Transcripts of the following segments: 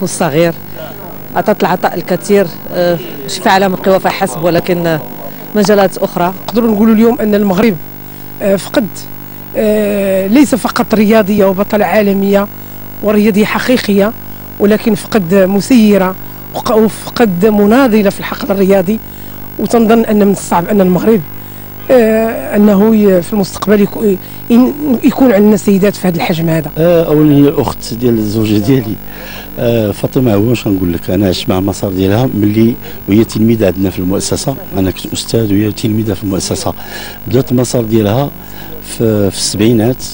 والصغير. عطت العطاء الكثير آه، مش في عالم القوى فحسب ولكن آه، مجالات أخرى. نقدروا نقولوا اليوم أن المغرب آه، فقد آه، ليس فقط رياضية وبطلة عالمية ورياضية حقيقية ولكن فقد مسيرة وفقد مناضلة في الحقل الرياضي. وتنظن أن من الصعب أن المغرب آه، أنه ي- في المستقبل يكون عندنا سيدات في هذا الحجم هذا. آه، اولا هي الأخت ديال الزوجة ديالي آه، فاطمة هو واش نقول لك أنا عشت مع المسار ديالها ملي وهي تلميذة عندنا في المؤسسة. أنا كنت أستاذ وهي تلميذة في المؤسسة. بدأت المسار ديالها في, في السبعينات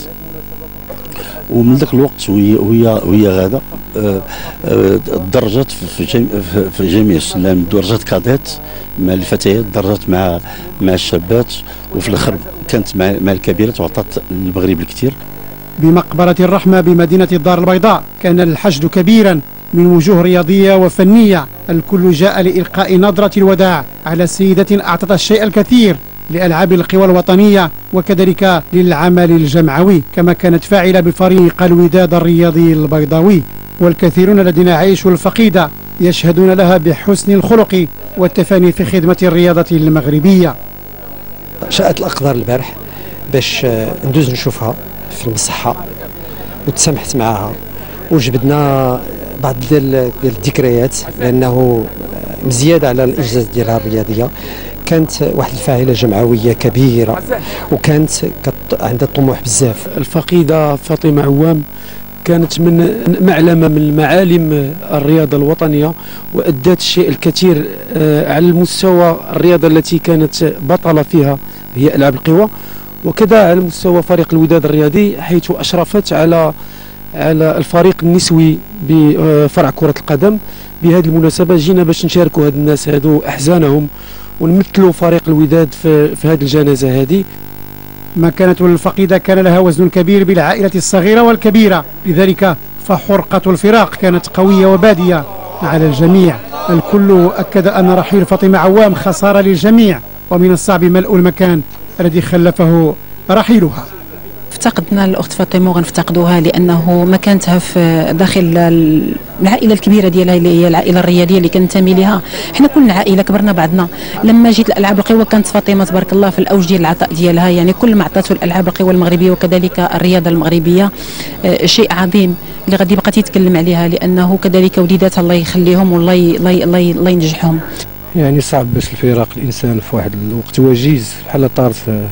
ومن ذاك الوقت وهي وهي وهي غادة. درجات في جميع السلام. درجات كادات مع الفتيات درجات مع مع الشابات وفي الآخر كانت مع مع الكبيرات وعطات المغرب الكثير. بمقبرة الرحمة بمدينة الدار البيضاء كان الحشد كبيرا من وجوه رياضية وفنية. الكل جاء لإلقاء نظرة الوداع على سيدة أعطت الشيء الكثير لألعاب القوى الوطنية وكذلك للعمل الجمعوي كما كانت فاعلة بفريق الوداد الرياضي البيضاوي. والكثيرون الذين عيشوا الفقيدة يشهدون لها بحسن الخلق والتفاني في خدمة الرياضة المغربية. شاءت الأقدار البارح باش ندوز نشوفها في المصحة وتسامحت معها وجبدنا بعض ديال ديال الذكريات لأنه مزيادة على الإنجاز ديالها الرياضية. كانت واحد الفاعلة جمعوية كبيرة وكانت عندها طموح بزاف. الفقيدة فاطمة عوام كانت من معلمة من المعالم الرياضة الوطنية وأدت الشيء الكثير آه، على المستوى الرياضة التي كانت بطلة فيها هي ألعاب القوى. وكذا على مستوى فريق الوداد الرياضي حيث أشرفت على على الفريق النسوي بفرع كرة القدم. بهذه المناسبة جينا باش نشاركوا هاد الناس هادو أحزانهم ونمثلوا فريق الوداد في, في هذه الجنازة هذه مكانة الفقيدة كان لها وزن كبير بالعائلة الصغيرة والكبيرة. لذلك فحرقة الفراق كانت قوية وبادية على الجميع. الكل أكد أن رحيل فاطمة عوام خسارة للجميع ومن الصعب ملء المكان الذي خلفه رحيلها. افتقدنا الأخت فاطمة وغنفتقدوها لأنه مكانتها في داخل العائلة الكبيرة ديالها اللي هي العائلة الرياضيه اللي كننتمي لها حنا كلنا عائلة كبرنا بعضنا لما جيت الألعاب القوى كانت فاطمة تبارك الله في الأوج ديال العطاء ديالها. يعني كل ما عطاته الألعاب القوى المغربية وكذلك الرياضة المغربية آه، شيء عظيم اللي غادي يبقى تيتكلم عليها لأنه كذلك وليداتها الله يخليهم والله الله الله الله ينجحهم. يعني صعب باش الفراق الإنسان في واحد الوقت وجيز بحال طارت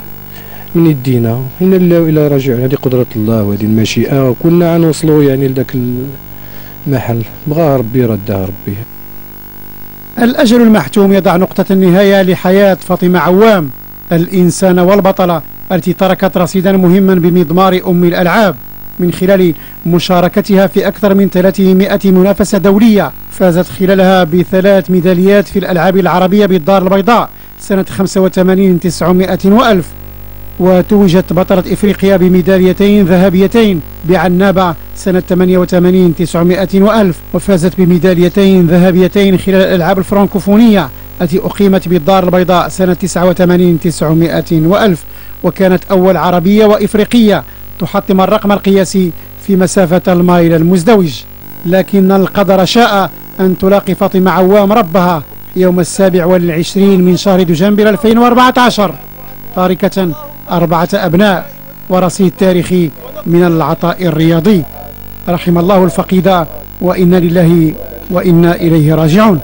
من يدينا. إلى راجعون هذه قدره الله وهذه المشيئة. وكنا غنوصلوا يعني لذاك المحل بغى ربي ردها ربي. الأجل المحتوم يضع نقطة النهاية لحياة فاطمة عوام. الإنسان والبطلة التي تركت رصيدا مهما بمضمار أم الألعاب. من خلال مشاركتها في أكثر من 300 منافسة دولية فازت خلالها بثلاث ميداليات في الألعاب العربية بالدار البيضاء سنة 85 900 وألف. وتوجت بطلة إفريقيا بميداليتين ذهبيتين بعنابة سنة 88 900 وألف وفازت بميداليتين ذهبيتين خلال الألعاب الفرنكوفونية التي أقيمت بالدار البيضاء سنة 89 900 وألف. وكانت أول عربية وإفريقية تحطم الرقم القياسي في مسافة المايل المزدوج. لكن القدر شاء أن تلاقي فاطمة عوام ربها يوم السابع والعشرين من شهر دجنبر 2014 تاركة أربعة أبناء ورصيد تاريخي من العطاء الرياضي. رحم الله الفقيدة وإنا لله وإنا إليه راجعون.